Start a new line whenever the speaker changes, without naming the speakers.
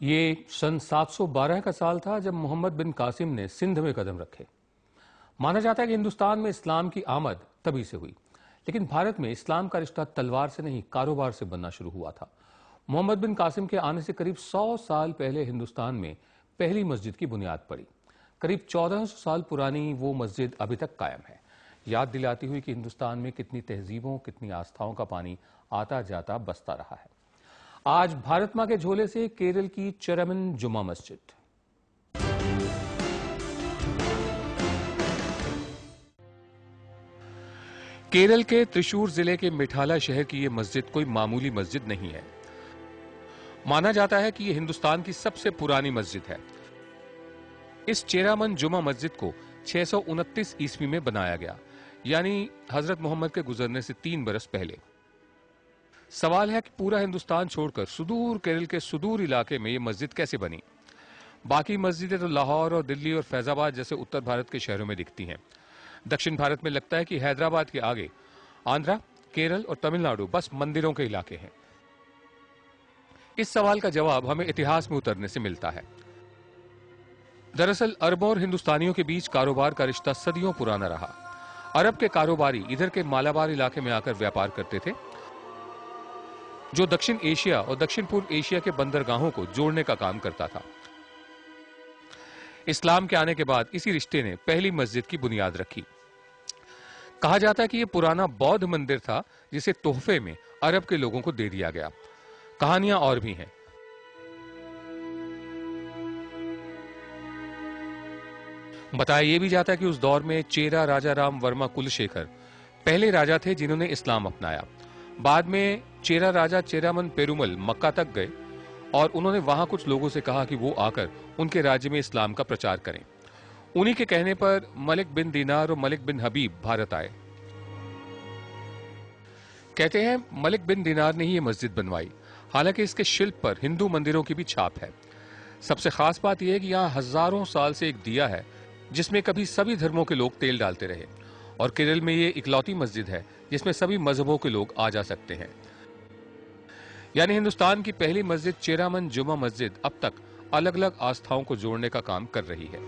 ये सन 712 का साल था जब मोहम्मद बिन कासिम ने सिंध में कदम रखे। माना जाता है कि हिंदुस्तान में इस्लाम की आमद तभी से हुई, लेकिन भारत में इस्लाम का रिश्ता तलवार से नहीं, कारोबार से बनना शुरू हुआ था। मोहम्मद बिन कासिम के आने से करीब 100 साल पहले हिंदुस्तान में पहली मस्जिद की बुनियाद पड़ी। करीब 1400 साल पुरानी वो मस्जिद अभी तक कायम है। याद दिलाती हुई कि हिंदुस्तान में कितनी तहजीबों, कितनी आस्थाओं का पानी आता जाता बसता रहा है। आज भारत माँ के झोले से केरल की चरमन जुमा मस्जिद। केरल के त्रिशूर ज़िले के मिठाला शहर की यह मस्जिद कोई मामूली मस्जिद नहीं है। माना जाता है कि यह हिंदुस्तान की सबसे पुरानी मस्जिद है। इस चेरामन जुमा मस्जिद को छह ईस्वी में बनाया गया। यानी हज़रत मोहम्मद के गुजरने से तीन बरस पहले। सवाल है कि पूरा हिंदुस्तान छोड़कर सुदूर केरल के सुदूर इलाके में ये मस्जिद कैसे बनी? बाकी मस्जिदें तो लाहौर और दिल्ली और फैजाबाद जैसे उत्तर भारत के शहरों में दिखती हैं। दक्षिण भारत में लगता है कि हैदराबाद के आगे आंध्रा, केरल और तमिलनाडु बस मंदिरों के इलाके हैं। इस सवाल का जवाब हमें इतिहास में उतरने से मिलता है। दरअसल अरबों और हिंदुस्तानियों के बीच कारोबार का रिश्ता सदियों पुराना रहा। अरब के कारोबारी इधर के मालाबार इलाके में आकर व्यापार करते थे जो दक्षिण एशिया और दक्षिण पूर्व एशिया के बंदरगाहों को जोड़ने का काम करता था। इस्लाम के आने के बाद इसी रिश्ते ने पहली मस्जिद की बुनियाद रखी। कहा जाता है कि यह पुराना बौद्ध मंदिर था, जिसे तोहफे में अरब के लोगों को दे दिया गया। कहानियाँ और भी हैं। बताया यह भी जाता है कि उस दौर में चेरा राजा राम वर्मा कुलशेखर पहले राजा थे जिन्होंने इस्लाम अपनाया। बाद में चेरा राजा चेरामन पेरुमल मक्का तक गए और उन्होंने वहाँ कुछ लोगों से कहा कि वो आकर उनके राज्य में इस्लाम का प्रचार करें। उन्हीं के कहने पर मलिक बिन दीनार और मलिक बिन हबीब भारत आए। कहते हैं, मलिक बिन दीनार ने ही ये मस्जिद बनवाई। हालाँकि इसके शिल्प पर हिंदू मंदिरों की भी छाप है। सबसे खास बात यह है कि यहाँ हज़ारों साल से एक दिया है, जिसमें कभी सभी धर्मों के लोग तेल डालते रहे। और केरल में ये इकलौती मस्जिद है, जिसमें सभी मजहबों के लोग आ जा सकते हैं। यानी हिंदुस्तान की पहली मस्जिद चेरामन जुमा मस्जिद अब तक अलग अलग आस्थाओं को जोड़ने का काम कर रही है।